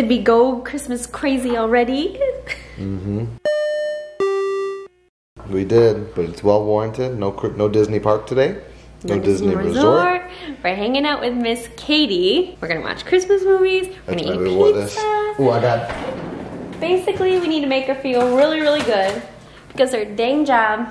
Did we go Christmas crazy already? mm-hmm. We did, but it's well warranted. No no Disney park today. No, Disney, resort. We're hanging out with Miss Katie. We're gonna watch Christmas movies. We're That's gonna eat we this. pizza. Oh, I got. Basically, we need to make her feel really, really good because her dang job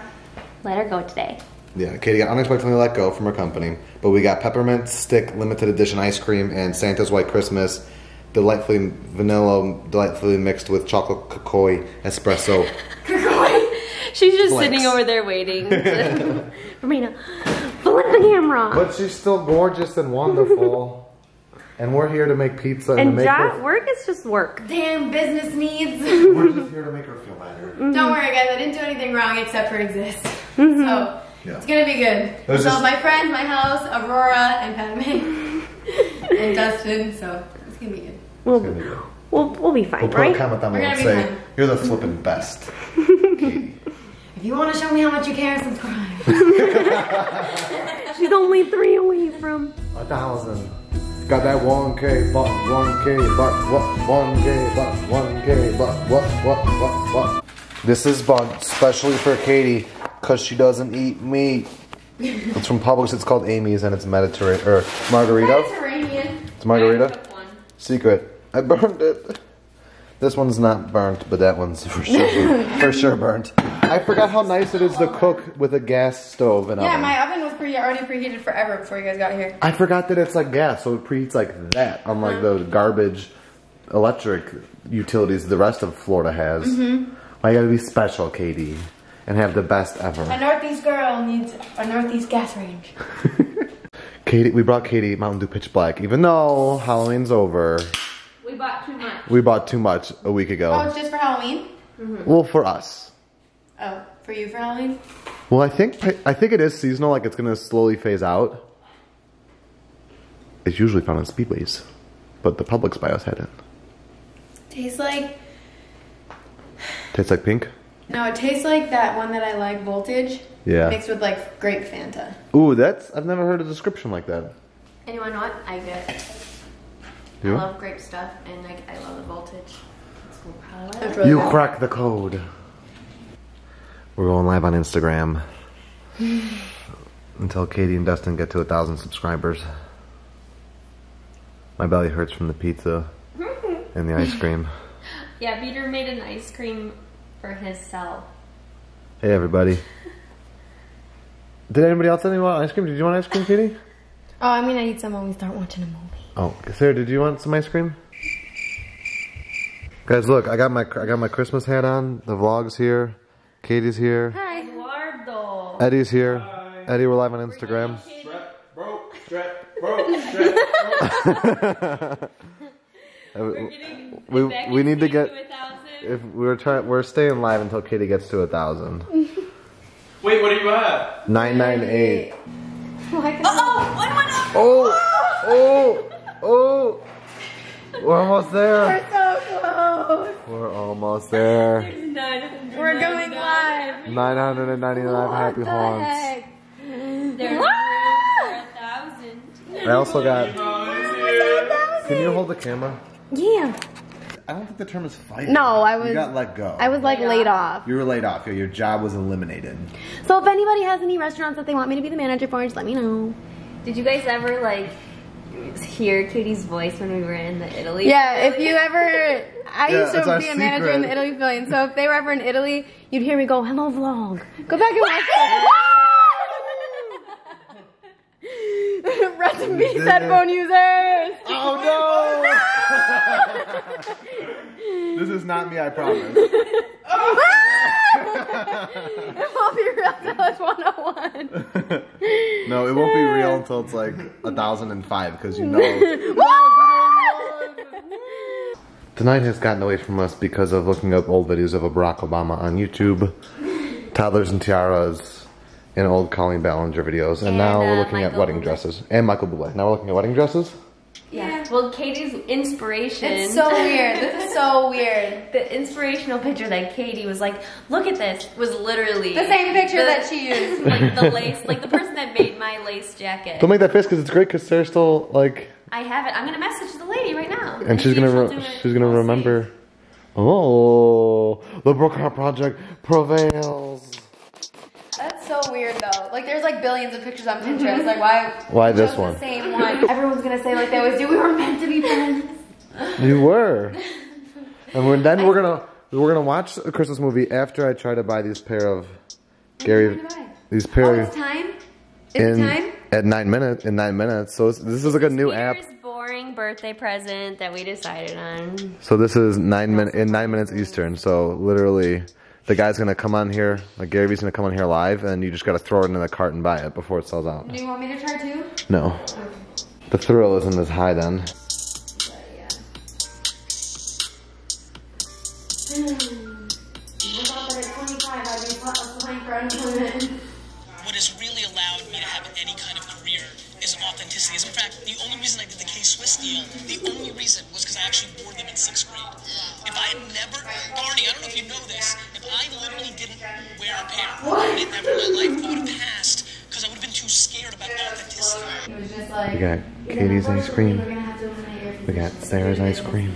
let her go today. Yeah, Katie got unexpectedly let go from her company, but we got peppermint stick limited edition ice cream and Santa's White Christmas, delightfully vanilla, delightfully mixed with chocolate cacao espresso. She's just Flex. sitting over there waiting to- for flip the camera. But she's still gorgeous and wonderful. and we're here to make pizza and, and to make job her. work is just work. Damn business needs. We're just here to make her feel better. Don't worry, guys. I didn't do anything wrong except for exist. Mm-hmm. So Yeah. it's gonna be good. There's so just- my friends, my house, Aurora, and Padme, and Dustin. So it's gonna be good. We'll, we'll, we'll be fine, We'll put a right? comment down below and say, fine. You're the flippin' best. If you want to show me how much you care, subscribe. She's only three away from. A thousand. Got that 1K, but 1K, but what? 1K, but 1K, but what? What? What? What? This is bun especially for Katie because she doesn't eat meat. It's from Publix. It's called Amy's and it's Mediterranean or margarita. Mediterranean. It's margarita. Secret. I burned it. This one's not burnt, but that one's for sure for sure burnt. I forgot how nice it is to cook with a gas stove and Yeah, oven. my oven was pre already preheated forever before you guys got here. I forgot that it's like gas, so it preheats like that, unlike the garbage electric utilities the rest of Florida has. Mm-hmm. I gotta be special, Katie, and have the best ever. A Northeast girl needs a Northeast gas range. Katie, we brought Katie Mountain Dew Pitch Black, even though Halloween's over. We bought too much. We bought too much a week ago. Oh, it's just for Halloween? Mm-hmm. Well, for us. Oh, for you for Halloween? Well, I think I think it is seasonal. Like it's gonna slowly phase out. It's usually found in speedways, but the Publix bios had it. Tastes like Tastes like pink. no, it tastes like that one that I like, Voltage. Yeah. Mixed with like grape Fanta. Ooh, that's I've never heard a description like that. And you wanna know what? I get. I love grape stuff and like I love the voltage. It's cool. Probably why I That's like really You good. cracked the code. We're going live on Instagram until Katie and Dustin get to a thousand subscribers. My belly hurts from the pizza and the ice cream. Yeah, Peter made an ice cream for his cell. Hey everybody. Did anybody else any want ice cream? Did you want ice cream, Katie? Oh, I mean, I need some when we start watching a movie. Oh, Sarah, did you want some ice cream? Guys, look, I got my I got my Christmas hat on. The vlog's here. Katie's here. Hi. Eduardo. Eddie's here. Eddie, we're live on Instagram. Bro, bro, bro. We, we need to get if we're trying we're staying live until Katie gets to a thousand. Wait, you have? Nine nine eight. Oh, Oh oh oh We're almost there. we're so close. We're almost there. We're going live. Nine hundred and ninety nine happy haunts. Heck. There's room a thousand. I also got can you hold the camera? Yeah. I don't think the term is fired. No, I was- You got let go. I was like laid off. You were laid off. Your job was eliminated. So if anybody has any restaurants that they want me to be the manager for, just let me know. Did you guys ever like hear Katie's voice when we were in the Italy? Yeah, if you ever, I Yeah, used to be a manager in the. Italy pavilion. So if they were ever in Italy, you'd hear me go, "Hello, vlog." Go back and watch that. Rest in peace, did headphone users. Oh no! this is not me, I promise. It won't be real till it's 101. no, it won't be real until it's like a thousand and five because you know. Tonight has gotten away from us because of looking up old videos of a Barack Obama on YouTube, toddlers and tiaras, and old Colleen Ballinger videos, and, And, now we're uh, looking at wedding Bublé. dresses and Michael Bublé. Now we're looking at wedding dresses. Yeah. Well, Katie's inspiration. It's so weird. This is so weird. the inspirational picture that Katie was like, look at this, was literally The same picture the- that she used. like the lace, like the person that made my lace jacket. Don't make that face because it's great because Sarah's still like I have it. I'm gonna message the lady right now. And she's gonna she'll re- do it she's gonna while remember. Oh, the Brookhart Project prevails. That's so weird though. Like there's like billions of pictures on Pinterest. Like why? Why this one? The same one. Everyone's gonna say like they always do. We were meant to be friends. You were. And we're, then we're gonna we're gonna watch a Christmas movie after I try to buy these pair of Gary What did buy? these Oh, pair it's time. It's in time. at nine minutes in nine minutes. So it's, this is like a new see. app. Boring birthday present that we decided on. So this is nine minute in nine minutes Eastern. So literally, the guy's gonna come on here, like Gary Vee's gonna come on here live, and you just gotta throw it in the cart and buy it before it sells out. Do you want me to try too? No, the thrill isn't as high then. Hmm. what has really allowed me to have any kind of career is authenticity. As in fact, the only reason I did the K Swiss deal, the only reason was because I actually wore them in sixth grade. If I had never, Barney, I don't know if you know this, if I literally didn't wear a pair, it never my life would have passed because I would have been too scared about authenticity. It was just like. We got Katie's ice cream. We're gonna have to eliminate your We got Sarah's ice cream.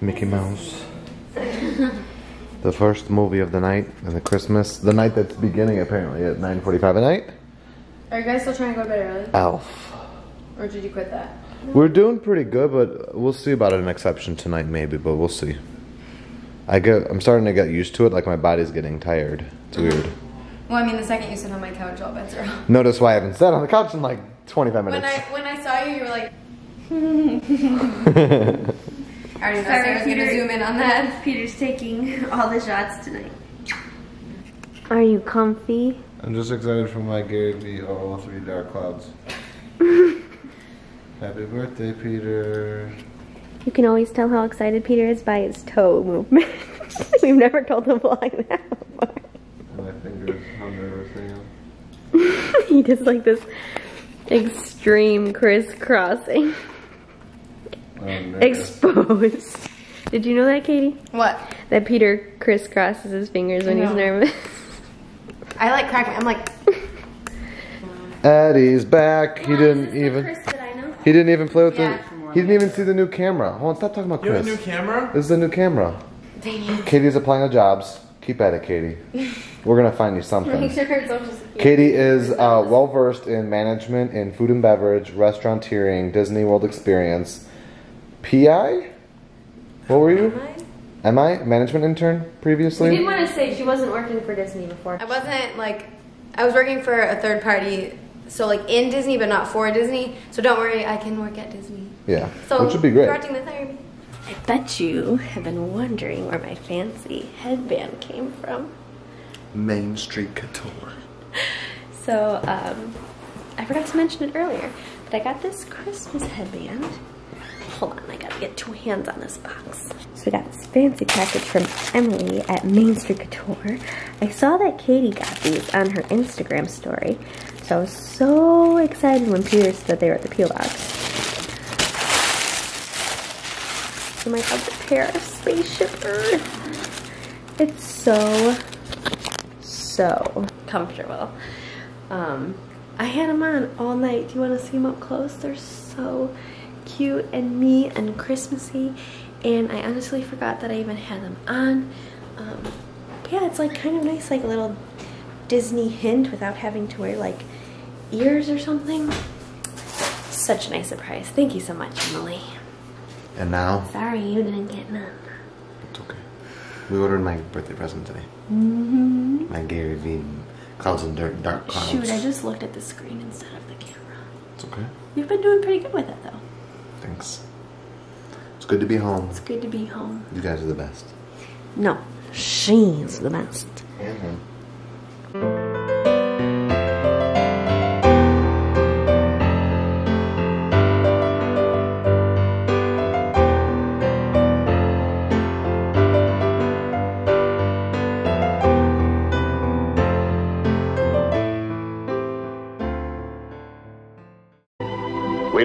Mickey Mouse. the first movie of the night and the Christmas, the night that's beginning apparently at 9:45 at night. Are you guys still trying to go to bed early, Elf. or did you quit that? We're doing pretty good, but we'll see about an exception tonight, maybe. But we'll see. I get, I'm starting to get used to it. Like my body's getting tired. It's weird. Well, I mean, the second you sit on my couch, all bets are off. Notice why I haven't sat on the couch in like 25 minutes. When minutes. I when I saw you, you were like. I already know Sorry, Sarah's gonna Peter. zoom in on that. Peter's taking all the shots tonight. Are you comfy? I'm just excited for my Gary Vee all three dark clouds. Happy birthday, Peter. You can always tell how excited Peter is by his toe movement. We've never told him like that before. And my fingers, how nervous I am. he does like this extreme crisscrossing. Oh, I'm. Exposed. Did you know that, Katie? What? That Peter crisscrosses his fingers when he's nervous. I like cracking. I'm like. Eddie's back. He didn't even. That I know. He didn't even play with Yeah. the. He didn't even see the new camera. Hold on, stop talking about You have a Chris. new camera? This is the new camera. Dang it. Katie's applying to jobs. Keep at it, Katie. We're gonna find you something. sure her social security. Katie is uh, well versed in management, in food and beverage, restauranteering, Disney World experience. PI? What were you? Am I management intern You previously? didn't want to say she wasn't working for Disney before. I wasn't like. I was working for a third party, so like in Disney, but not for Disney. So don't worry, I can work at Disney. Yeah, So which would be great. Directing the therapy. I bet you have been wondering where my fancy headband came from. Main Street Couture. So, um, I forgot to mention it earlier, but I got this Christmas headband. Hold on, I gotta get two hands on this box. So we got this fancy package from Emily at Main Street Couture. I saw that Katie got these on her Instagram story, so I was so excited when Peter said that they were at the PO Box. Oh my god, the pair of spaceship. It's so so comfortable. Um, I had them on all night. Do you want to see them up close? They're so cute and neat and Christmassy. And I honestly forgot that I even had them on. Um, yeah, it's like kind of nice, like a little Disney hint without having to wear like ears or something. Such a nice surprise. Thank you so much, Emily. And now, Sorry you didn't get none. it's okay. We ordered my birthday present today. Mm-hmm. My Gary Vee Clouds and Dirt Dark Clouds. Shoot, I just looked at the screen instead of the camera. It's okay. You've been doing pretty good with it though. Thanks. It's good to be home. It's good to be home. You guys are the best. No, she's the best. And him.